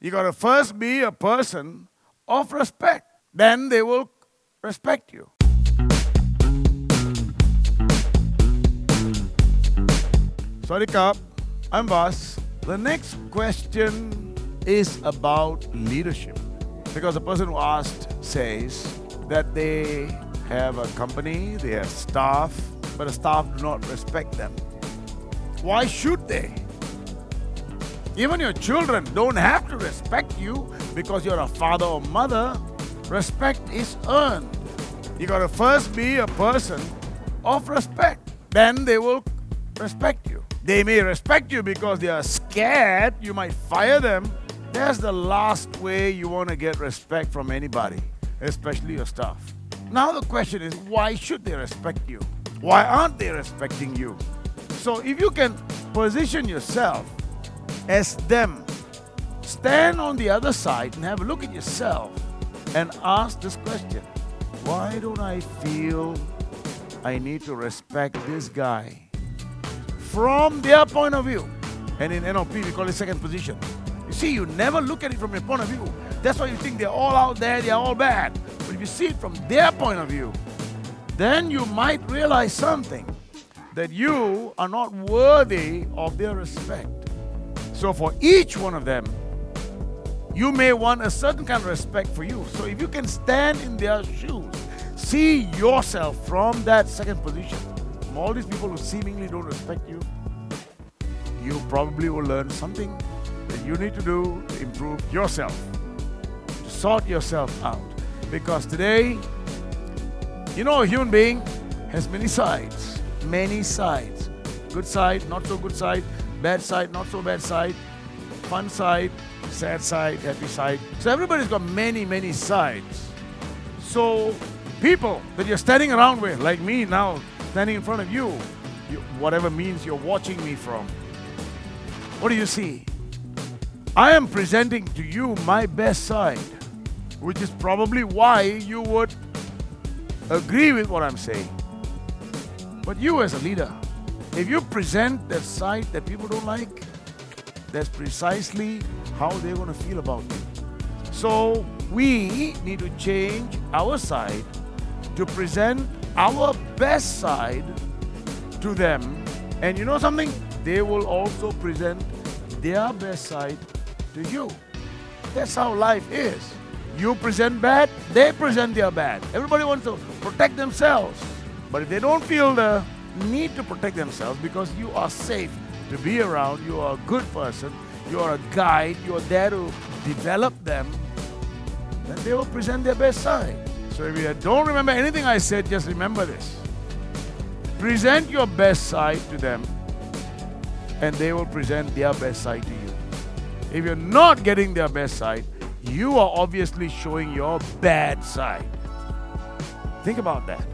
You got to first be a person of respect. Then they will respect you. Sorry, Cup. I'm Vas. The next question is about leadership. Because the person who asked says that they have a company, they have staff, but the staff do not respect them. Why should they? Even your children don't have to respect you because you're a father or mother. Respect is earned. You gotta first be a person of respect. Then they will respect you. They may respect you because they are scared you might fire them. That's the last way you want to get respect from anybody, especially your staff. Now, the question is why should they respect you? Why aren't they respecting you? So, if you can position yourself as them, stand on the other side and have a look at yourself and ask this question Why don't I feel I need to respect this guy? from their point of view. And in NLP, we call it second position. You see, you never look at it from your point of view. That's why you think they're all out there, they're all bad. But if you see it from their point of view, then you might realize something that you are not worthy of their respect. So, for each one of them, you may want a certain kind of respect for you. So, if you can stand in their shoes, see yourself from that second position, from all these people who seemingly don't respect you, you probably will learn something that you need to do to improve yourself, to sort yourself out. Because today, you know, a human being has many sides, many sides. Good side, not so good side, bad side, not so bad side, fun side, sad side, happy side. So everybody's got many, many sides. So people that you're standing around with, like me now, standing in front of you, you, whatever means you're watching me from, what do you see? I am presenting to you my best side, which is probably why you would agree with what I'm saying. But you, as a leader, if you present that side that people don't like, that's precisely how they're going to feel about you. So we need to change our side to present our best side to them. And you know something? They will also present their best side to you. That's how life is. You present bad, they present their bad. Everybody wants to protect themselves. But if they don't feel the need to protect themselves because you are safe to be around, you are a good person, you are a guide, you are there to develop them, then they will present their best side. So if you don't remember anything I said, just remember this. Present your best side to them, and they will present their best side to you. If you're not getting their best side, you are obviously showing your bad side. Think about that.